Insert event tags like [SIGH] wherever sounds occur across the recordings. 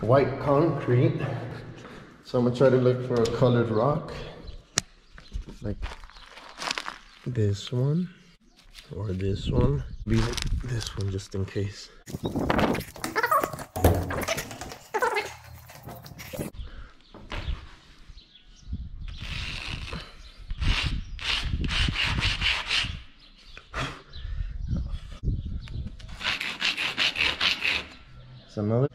white concrete. So I'm gonna try to look for a colored rock. Like this one. Or this one. Be like this one just in case. [SIGHS] Some other.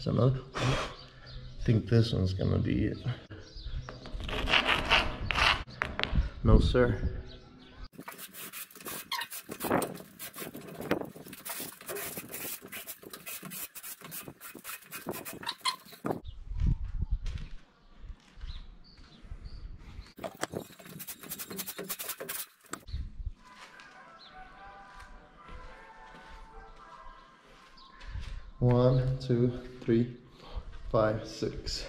Some other. I think this one's gonna be it. No, sir. One, two, three, five, six.